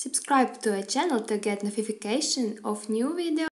subscribe to our channel to get notification of new videos.